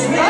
Yes. perfume.